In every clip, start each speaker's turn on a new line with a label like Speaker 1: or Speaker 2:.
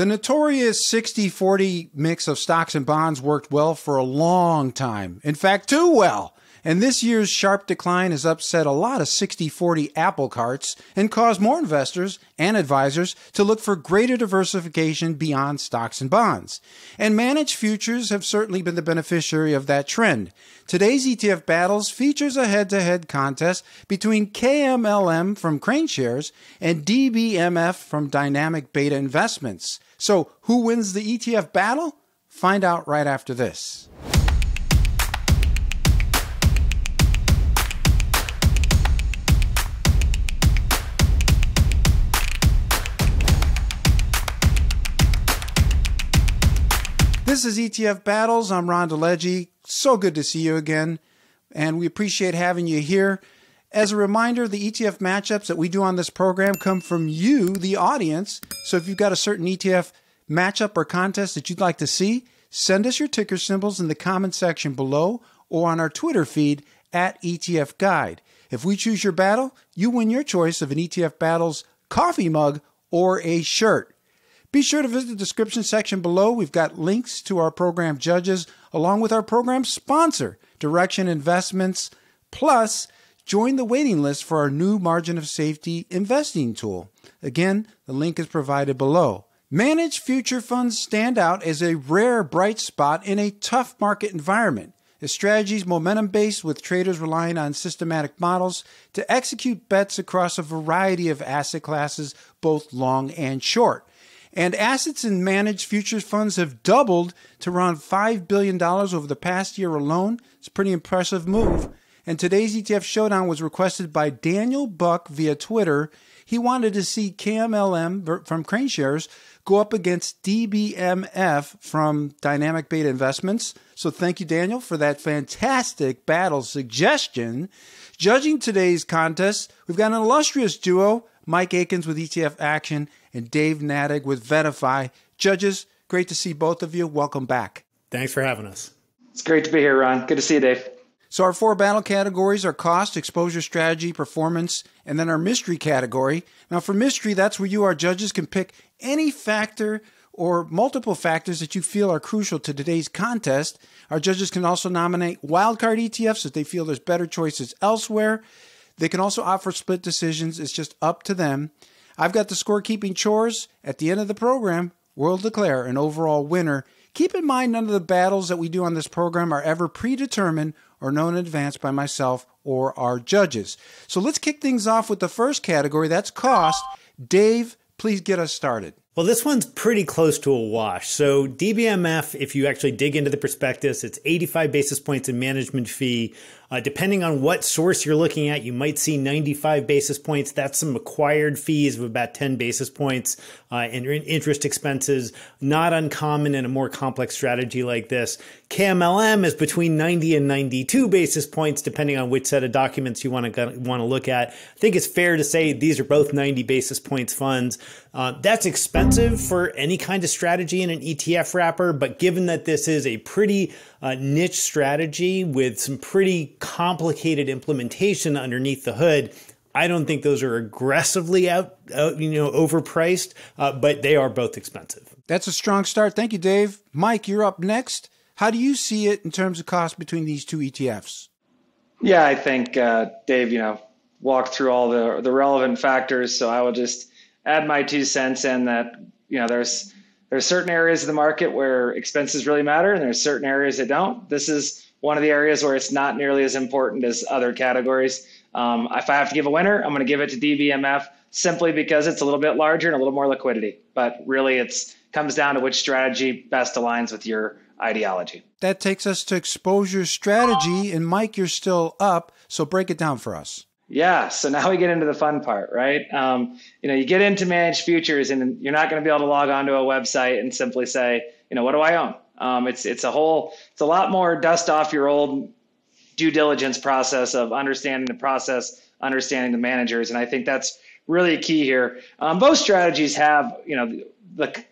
Speaker 1: The notorious 60 40 mix of stocks and bonds worked well for a long time. In fact, too well. And this year's sharp decline has upset a lot of 60 40 apple carts and caused more investors and advisors to look for greater diversification beyond stocks and bonds. And managed futures have certainly been the beneficiary of that trend. Today's ETF Battles features a head to head contest between KMLM from KraneShares and DBMF from Dynamic Beta Investments. So, who wins the ETF battle? Find out right after this. This is ETF Battles. I'm Ron DeLegge. So good to see you again, and we appreciate having you here. As a reminder, the ETF matchups that we do on this program come from you, the audience. So if you've got a certain ETF matchup or contest that you'd like to see, send us your ticker symbols in the comment section below or on our Twitter feed at ETF Guide. If we choose your battle, you win your choice of an ETF Battles coffee mug or a shirt. Be sure to visit the description section below. We've got links to our program judges along with our program sponsor, Direxion Investments. Plus, join the waiting list for our new margin of safety investing tool. Again, the link is provided below. Managed future funds stand out as a rare bright spot in a tough market environment. The strategy is momentum based with traders relying on systematic models to execute bets across a variety of asset classes, both long and short. And assets in managed futures funds have doubled to around $5 billion over the past year alone. It's a pretty impressive move. And today's ETF Showdown was requested by Daniel Buck via Twitter. He wanted to see KMLM from KraneShares go up against DBMF from Dynamic Beta Investments. So thank you, Daniel, for that fantastic battle suggestion. Judging today's contest, we've got an illustrious duo Mike Akins with ETF Action, and Dave Nadig with VettaFi. Judges, great to see both of you. Welcome back.
Speaker 2: Thanks for having us.
Speaker 3: It's great to be here, Ron. Good to see you, Dave.
Speaker 1: So, our four battle categories are cost, exposure strategy, performance, and then our mystery category. Now, for mystery, that's where you, our judges, can pick any factor or multiple factors that you feel are crucial to today's contest. Our judges can also nominate wildcard ETFs if they feel there's better choices elsewhere. They can also offer split decisions. It's just up to them. I've got the scorekeeping chores. At the end of the program, we'll declare an overall winner. Keep in mind, none of the battles that we do on this program are ever predetermined or known in advance by myself or our judges. So let's kick things off with the first category that's cost. Dave, please get us started.
Speaker 2: Well, this one's pretty close to a wash. So, DBMF, if you actually dig into the prospectus, it's 85 basis points in management fee uh, depending on what source you're looking at, you might see 95 basis points. That's some acquired fees of about 10 basis points uh, and interest expenses. Not uncommon in a more complex strategy like this. KMLM is between 90 and 92 basis points, depending on which set of documents you want to want to look at. I think it's fair to say these are both 90 basis points funds. Uh, that's expensive for any kind of strategy in an ETF wrapper, but given that this is a pretty uh, niche strategy with some pretty complicated implementation underneath the hood. I don't think those are aggressively out, out you know, overpriced, uh, but they are both expensive.
Speaker 1: That's a strong start. Thank you, Dave. Mike, you're up next. How do you see it in terms of cost between these two ETFs?
Speaker 3: Yeah, I think uh, Dave, you know, walked through all the the relevant factors. So I will just add my two cents in that you know there's there's certain areas of the market where expenses really matter, and there's certain areas that don't. This is one of the areas where it's not nearly as important as other categories. Um, if I have to give a winner, I'm going to give it to DBMF simply because it's a little bit larger and a little more liquidity. But really, it's comes down to which strategy best aligns with your ideology.
Speaker 1: That takes us to exposure strategy. And Mike, you're still up, so break it down for us.
Speaker 3: Yeah, so now we get into the fun part, right? Um, you know, you get into managed futures, and you're not going to be able to log onto a website and simply say, you know, what do I own? Um, it's it's a whole, it's a lot more dust off your old due diligence process of understanding the process, understanding the managers, and I think that's really key here. Um, both strategies have, you know, the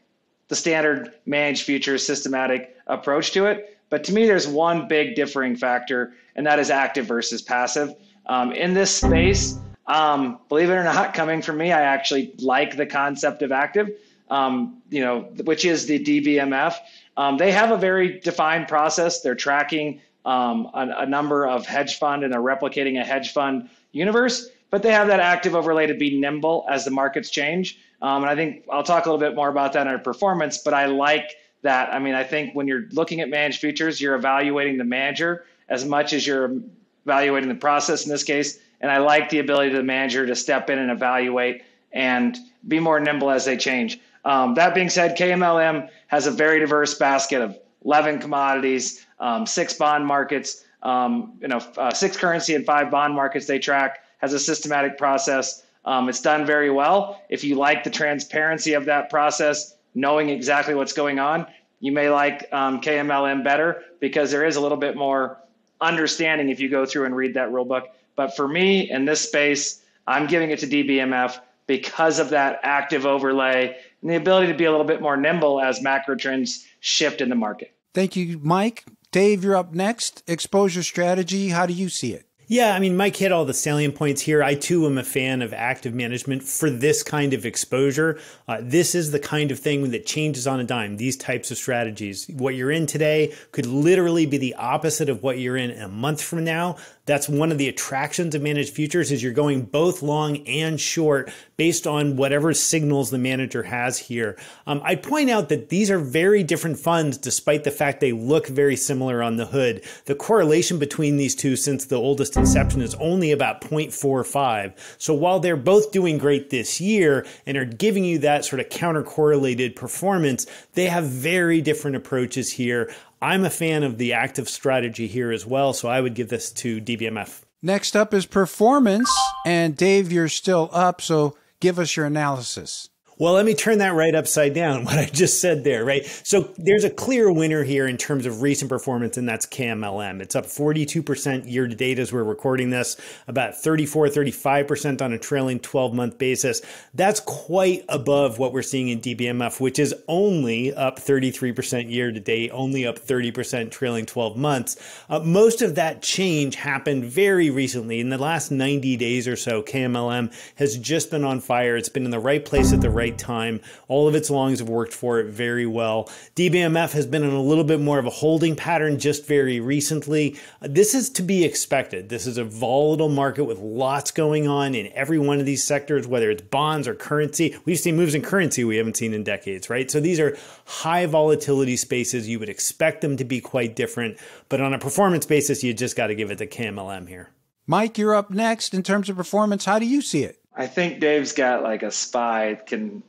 Speaker 3: the standard managed futures systematic approach to it, but to me, there's one big differing factor, and that is active versus passive. Um, in this space, um, believe it or not, coming from me, I actually like the concept of active. um, you know, which is the DBMF. Um, they have a very defined process. They're tracking um, a, a, number of hedge fund and they're replicating a hedge fund universe, but they have that active overlay to be nimble as the markets change. Um, and I think I'll talk a little bit more about that in our performance, but I like that. I mean, I think when you're looking at managed futures, you're evaluating the manager as much as you're evaluating the process in this case. And I like the ability of the manager to step in and evaluate and be more nimble as they change. Um, that being said, KMLM has a very diverse basket of 11 commodities, um, six bond markets, um, you know, uh, six currency and five bond markets they track, has a systematic process. Um, it's done very well. If you like the transparency of that process, knowing exactly what's going on, you may like um, KMLM better because there is a little bit more understanding if you go through and read that rule book. But for me in this space, I'm giving it to DBMF because of that active overlay and the ability to be a little bit more nimble as macro trends shift in the market.
Speaker 1: Thank you, Mike. Dave, you're up next. Exposure strategy. How do you see it?
Speaker 2: Yeah, I mean, Mike hit all the salient points here. I too am a fan of active management for this kind of exposure. Uh, this is the kind of thing that changes on a dime, these types of strategies. What you're in today could literally be the opposite of what you're in a month from now. That's one of the attractions of managed futures is you're going both long and short based on whatever signals the manager has here. Um, I point out that these are very different funds despite the fact they look very similar on the hood. The correlation between these two since the oldest inception is only about 0.45. So while they're both doing great this year and are giving you that sort of counter correlated performance, they have very different approaches here. I'm a fan of the active strategy here as well, so I would give this to DBMF.
Speaker 1: Next up is performance. And Dave, you're still up, so give us your analysis.
Speaker 2: Well, let me turn that right upside down, what I just said there, right? So there's a clear winner here in terms of recent performance, and that's KMLM. It's up 42% year to date as we're recording this, about 34, 35% on a trailing 12 month basis. That's quite above what we're seeing in DBMF, which is only up 33% year to date, only up 30% trailing 12 months. Uh, most of that change happened very recently. In the last 90 days or so, KMLM has just been on fire. It's been in the right place at the right right time. All of its longs have worked for it very well. DBMF has been in a little bit more of a holding pattern just very recently. This is to be expected. This is a volatile market with lots going on in every one of these sectors, whether it's bonds or currency. We've seen moves in currency we haven't seen in decades, right? So these are high volatility spaces. You would expect them to be quite different, but on a performance basis, you just got to give it to KMLM here.
Speaker 1: Mike, you're up next in terms of performance. How do you see it?
Speaker 3: I think Dave's got like a spy can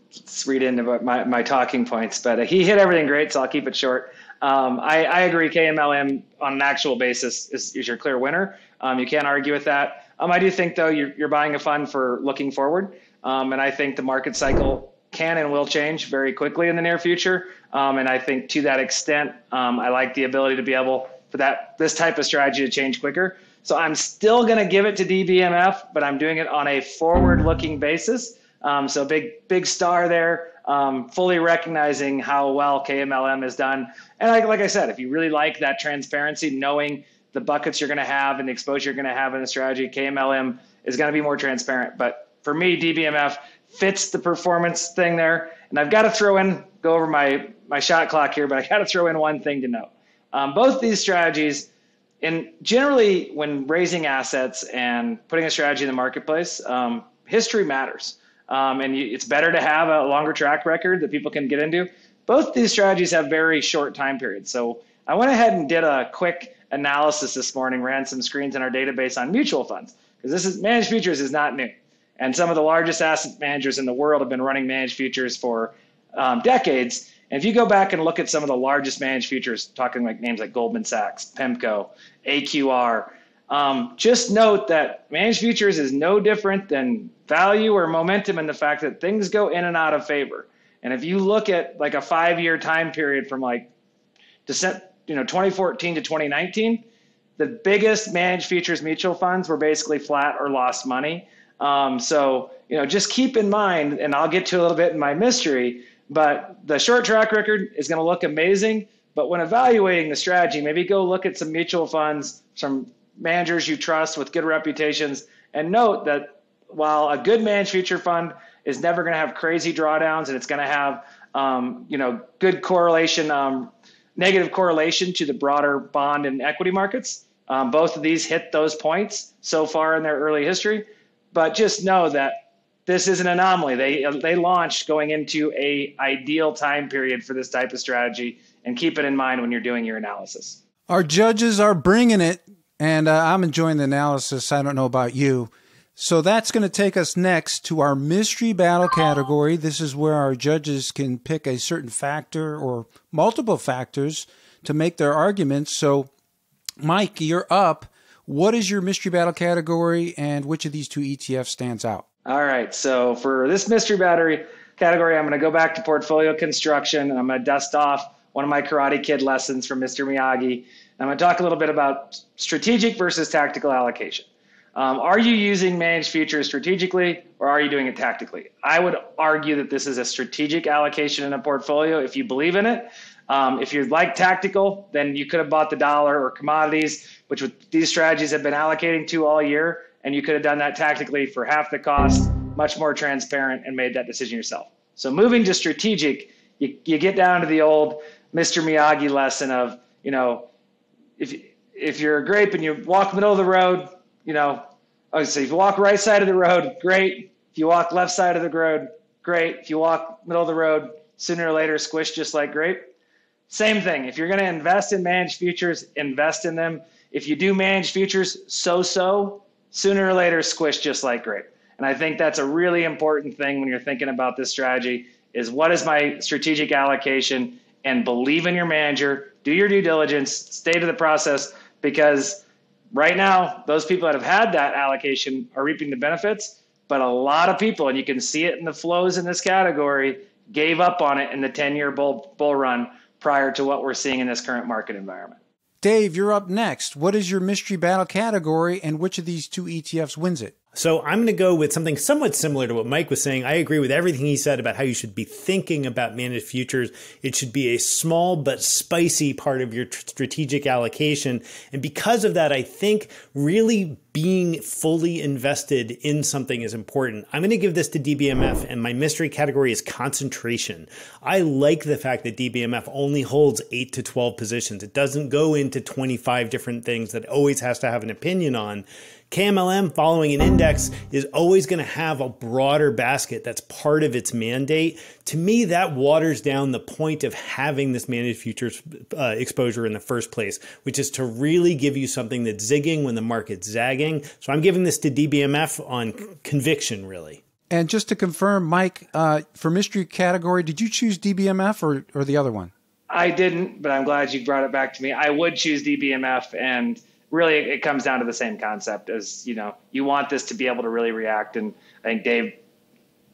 Speaker 3: read into my, my talking points, but he hit everything great, so I'll keep it short. Um, I, I, agree. KMLM on an actual basis is, is your clear winner. Um, you can't argue with that. Um, I do think though you're, you're, buying a fund for looking forward, um, and I think the market cycle can and will change very quickly in the near future. Um, and I think to that extent, um, I like the ability to be able for that this type of strategy to change quicker. So I'm still going to give it to DBMF, but I'm doing it on a forward-looking basis. Um, so big, big star there. Um, fully recognizing how well KMLM has done, and like, like I said, if you really like that transparency, knowing the buckets you're going to have and the exposure you're going to have in the strategy, KMLM is going to be more transparent. But for me, DBMF fits the performance thing there. And I've got to throw in, go over my my shot clock here, but I got to throw in one thing to note. Um, both these strategies and generally, when raising assets and putting a strategy in the marketplace, um, history matters. Um, and you, it's better to have a longer track record that people can get into. Both these strategies have very short time periods. So I went ahead and did a quick analysis this morning, ran some screens in our database on mutual funds because this is managed futures is not new. And some of the largest asset managers in the world have been running managed futures for um, decades. And if you go back and look at some of the largest managed futures, talking like names like Goldman Sachs, PIMCO, AQR, um, just note that managed futures is no different than value or momentum in the fact that things go in and out of favor. And if you look at like a five-year time period from like December, you know, 2014 to 2019, the biggest managed futures mutual funds were basically flat or lost money. Um, so you know, just keep in mind, and I'll get to a little bit in my mystery but the short track record is going to look amazing. But when evaluating the strategy, maybe go look at some mutual funds, some managers you trust with good reputations, and note that while a good managed future fund is never going to have crazy drawdowns and it's going to have um, you know good correlation, um, negative correlation to the broader bond and equity markets. Um, both of these hit those points so far in their early history, but just know that this is an anomaly. They they launched going into a ideal time period for this type of strategy, and keep it in mind when you're doing your analysis.
Speaker 1: Our judges are bringing it, and uh, I'm enjoying the analysis. I don't know about you. So that's going to take us next to our mystery battle category. This is where our judges can pick a certain factor or multiple factors to make their arguments. So, Mike, you're up. What is your mystery battle category, and which of these two ETFs stands out?
Speaker 3: All right. So for this mystery battery category, I'm going to go back to portfolio construction, and I'm going to dust off one of my Karate Kid lessons from Mr. Miyagi. I'm going to talk a little bit about strategic versus tactical allocation. Um, are you using managed futures strategically or are you doing it tactically? I would argue that this is a strategic allocation in a portfolio if you believe in it. Um, if you like tactical, then you could have bought the dollar or commodities, which these strategies have been allocating to all year, and you could have done that tactically for half the cost, much more transparent, and made that decision yourself. So moving to strategic, you, you get down to the old Mr. Miyagi lesson of, you know, if if you're a grape and you walk the middle of the road, you know, oh, so if you walk right side of the road, great. If you walk left side of the road, great. If you walk middle of the road, sooner or later squish just like grape. Same thing. If you're going to invest in managed futures, invest in them. If you do managed futures, so so, sooner or later squish just like grape. And I think that's a really important thing when you're thinking about this strategy is what is my strategic allocation and believe in your manager, do your due diligence, stay to the process because right now, those people that have had that allocation are reaping the benefits. But a lot of people, and you can see it in the flows in this category, gave up on it in the 10 year bull, bull run prior to what we're seeing in this current market environment.
Speaker 1: Dave, you're up next. What is your mystery battle category and which of these two ETFs wins it?
Speaker 2: So I'm going to go with something somewhat similar to what Mike was saying. I agree with everything he said about how you should be thinking about managed futures. It should be a small but spicy part of your strategic allocation. And because of that, I think really being fully invested in something is important. I'm going to give this to DBMF, and my mystery category is concentration. I like the fact that DBMF only holds 8 to 12 positions. It doesn't go into 25 different things that always has to have an opinion on. KMLM following an index is always going to have a broader basket that's part of its mandate. To me, that waters down the point of having this managed futures uh, exposure in the first place, which is to really give you something that's zigging when the market's zagging. So I'm giving this to DBMF on conviction, really.
Speaker 1: And just to confirm, Mike, uh, for mystery category, did you choose DBMF or, or the other one?
Speaker 3: I didn't, but I'm glad you brought it back to me. I would choose DBMF and really it comes down to the same concept as you know you want this to be able to really react. And i think dave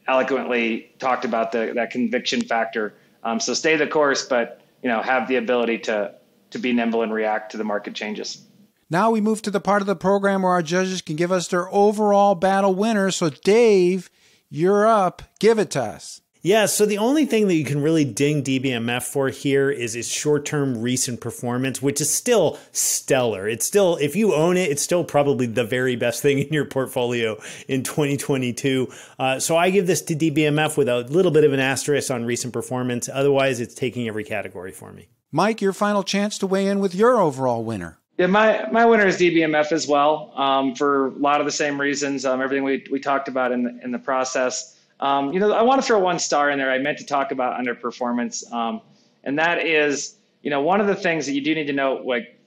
Speaker 3: eloquently talked about the, that conviction factor. Um, so stay the course but you know have the ability to to be nimble and react to the market changes.
Speaker 1: Now we move to the part of the program where our judges can give us their overall battle winner so dave you're up. Give it to us
Speaker 2: yeah, so the only thing that you can really ding DBMF for here is its short term recent performance, which is still stellar. It's still, if you own it, it's still probably the very best thing in your portfolio in 2022. Uh, so I give this to DBMF with a little bit of an asterisk on recent performance. Otherwise, it's taking every category for me.
Speaker 1: Mike, your final chance to weigh in with your overall winner.
Speaker 3: Yeah, my, my winner is DBMF as well um, for a lot of the same reasons, um, everything we, we talked about in the, in the process. Um, you know, I want to throw one star in there. I meant to talk about underperformance, um, and that is, you know, one of the things that you do need to know. Like,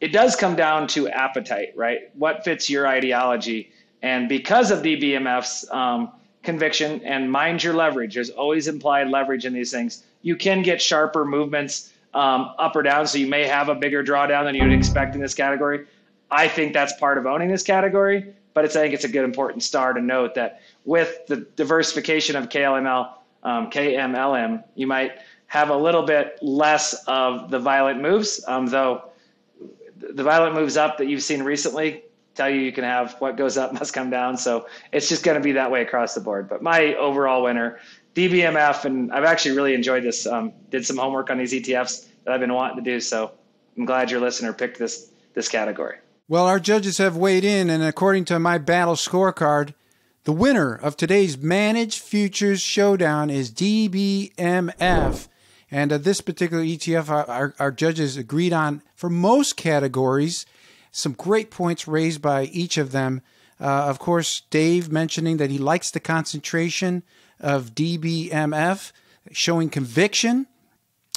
Speaker 3: it does come down to appetite, right? What fits your ideology, and because of DBMF's um, conviction and mind your leverage, there's always implied leverage in these things. You can get sharper movements um, up or down, so you may have a bigger drawdown than you would expect in this category. I think that's part of owning this category, but it's I think it's a good important star to note that with the diversification of KLML, um, KMLM, you might have a little bit less of the violent moves, um, though the violent moves up that you've seen recently tell you you can have what goes up must come down. So it's just going to be that way across the board. But my overall winner, DBMF, and I've actually really enjoyed this. Um, did some homework on these ETFs that I've been wanting to do. So I'm glad your listener picked this this category.
Speaker 1: Well, our judges have weighed in, and according to my battle scorecard, The winner of today's Managed Futures Showdown is DBMF. And uh, this particular ETF, our, our, judges agreed on for most categories. Some great points raised by each of them. Uh, of course, Dave mentioning that he likes the concentration of DBMF, showing conviction.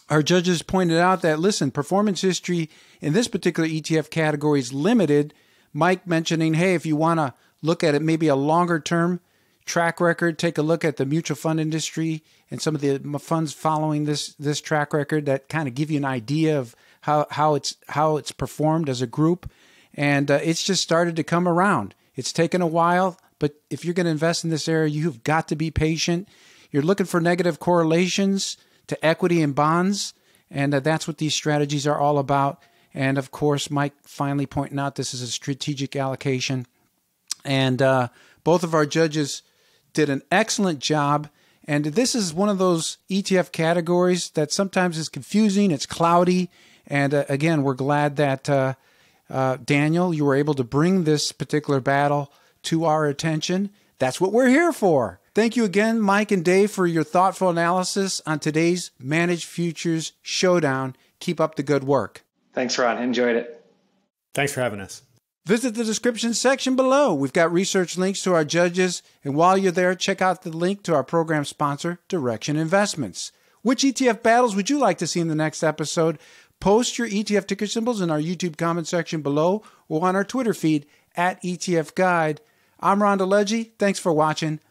Speaker 1: Our judges pointed out that, listen, performance history in this particular ETF category is limited. Mike mentioning, hey, if you want to look at it maybe a longer term track record, take a look at the mutual fund industry and some of the funds following this this track record that kind of give you an idea of how how it's how it's performed as a group, and uh, it's just started to come around. It's taken a while, but if you're going to invest in this area, you've got to be patient. You're looking for negative correlations to equity and bonds, and uh, that's what these strategies are all about. And of course, Mike finally pointing out this is a strategic allocation. And uh, both of our judges did an excellent job. And this is one of those ETF categories that sometimes is confusing, it's cloudy. And uh, again, we're glad that uh, uh, Daniel, you were able to bring this particular battle to our attention. That's what we're here for. Thank you again, Mike and Dave, for your thoughtful analysis on today's Managed Futures Showdown. Keep up the good work.
Speaker 3: Thanks, Ron. Enjoyed it.
Speaker 2: Thanks for having us.
Speaker 1: Visit the description section below. We've got research links to our judges, and while you're there, check out the link to our program sponsor, Direxion Investments. Which ETF battles would you like to see in the next episode? Post your ETF ticker symbols in our YouTube comment section below or on our Twitter feed at ETF Guide. I'm Ron DeLegge. Thanks for watching.